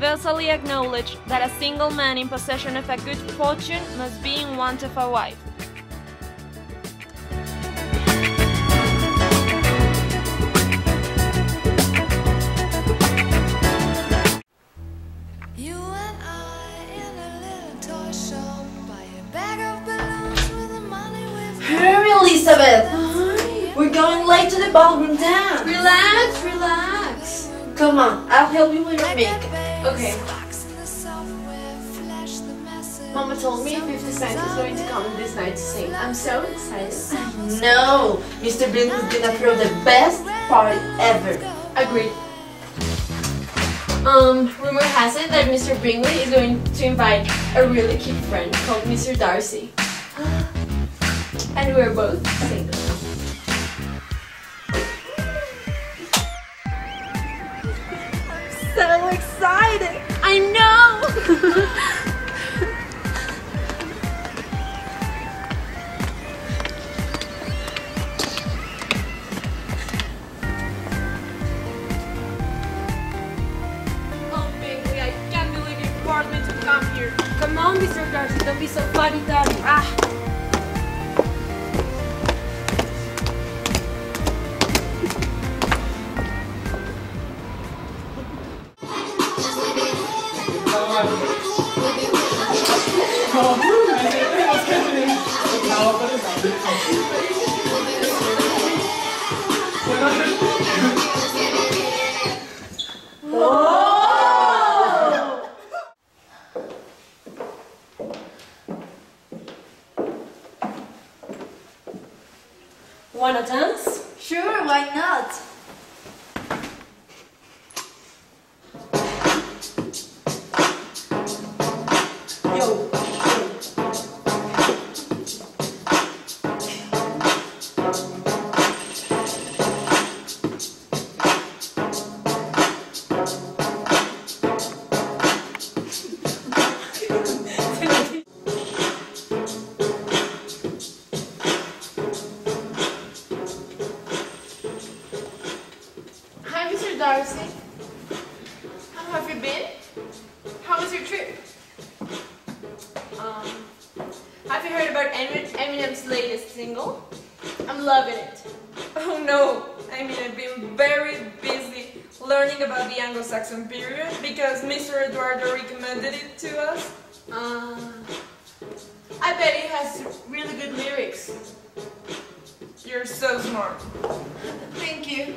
universally acknowledged that a single man in possession of a good fortune must be in want of a wife. You and I in a little toy shop buy a bag of balloons with the money we've Hurry, Elizabeth! We're going late to the ballroom dance. Relax, relax. Come on, I'll help you with your makeup. Okay. Box in the software, flash the message. Mama told me 50 Cent is going to come this night to sing. I'm so excited. No, Mr. Bingley's gonna throw the best party ever. Agreed. Um, rumor has it that Mr. Bingley is going to invite a really cute friend called Mr. Darcy. And we're both single. So come here. Come on, Mr. Darcy, don't be so funny, Daddy. Ah. Wanna dance? Sure, why not? Darcy. How have you been? How was your trip? Um, have you heard about Eminem's latest single? I'm loving it. Oh no! I mean, I've been very busy learning about the Anglo-Saxon period because Mr. Eduardo recommended it to us. Uh, I bet it has really good lyrics. You're so smart. Thank you.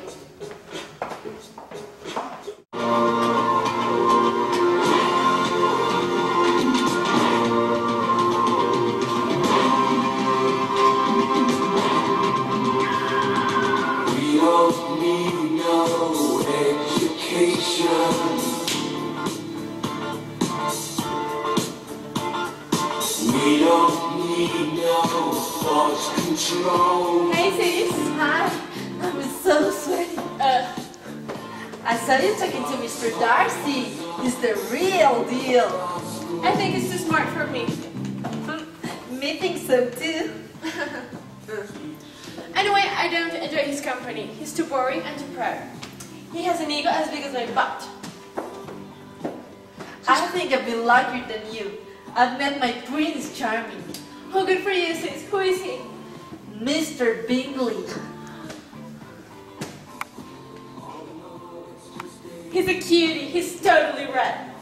We don't need no education. We don't need no thought control. Hey, sis. Hi. I'm so sweaty. Uh, I saw you talking to Mr. Darcy. He's the real deal. I think it's too smart for me. Me think so too. Anyway, I don't enjoy his company. He's too boring and too proud. He has an ego as big as my butt. I think I've been luckier than you. I've met my Prince Charming, Oh, good for you, sis. Who is he? Mr. Bingley. He's a cutie. He's totally red.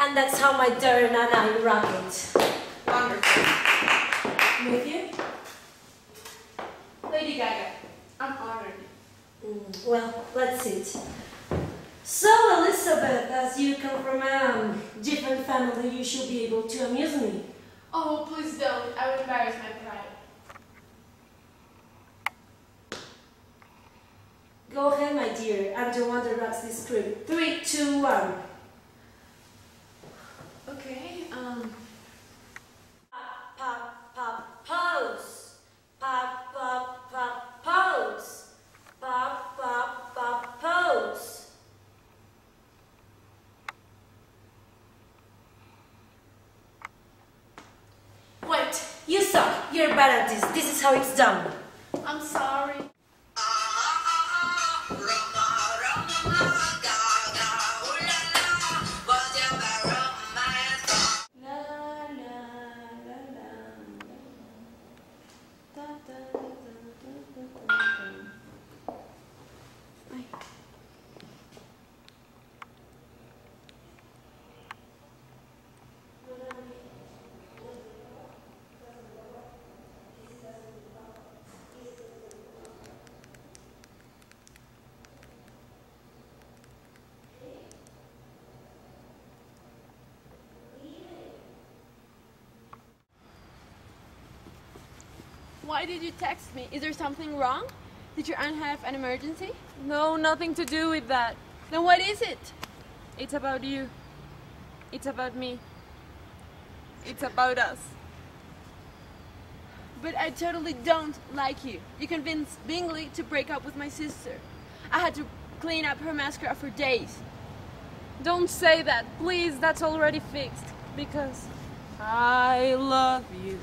And that's how my and I rock it. Wonderful. With you? Lady Gaga. I'm honored. Mm, well, let's sit. So, Elizabeth, as you come from a different family, you should be able to amuse me. Oh, please don't. I would embarrass my pride. here. I'm the one that rocks this. Three, two, one. Okay. Um. Pop, pop, pop, pose. Pop, pop, pop, pose. Pop, pop, pop, pose. Wait, you suck. You're bad at this. This is how it's done. I'm sorry. Ah, Why did you text me? Is there something wrong? Did your aunt have an emergency? No, nothing to do with that. Then what is it? It's about you. It's about me. It's about us. But I totally don't like you. You convinced Bingley to break up with my sister. I had to clean up her mascara for days. Don't say that, please. That's already fixed. Because I love you.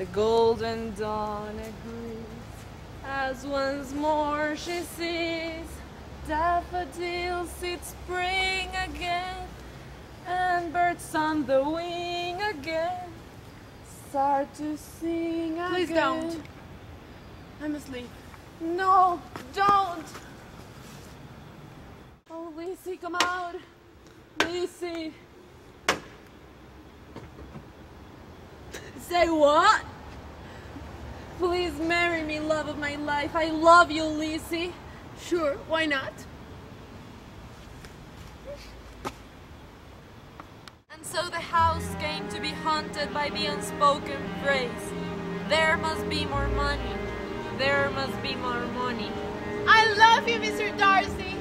The golden dawn agrees as once more she sees daffodils it's spring again and birds on the wing again start to sing Please again. don't. I'm asleep. No, don't. Oh, Lizzie, come out. Lizzie. Say what? Please marry me, love of my life. I love you, Lizzie. Sure, why not? And so the house came to be haunted by the unspoken phrase There must be more money. There must be more money. I love you, Mr. Darcy.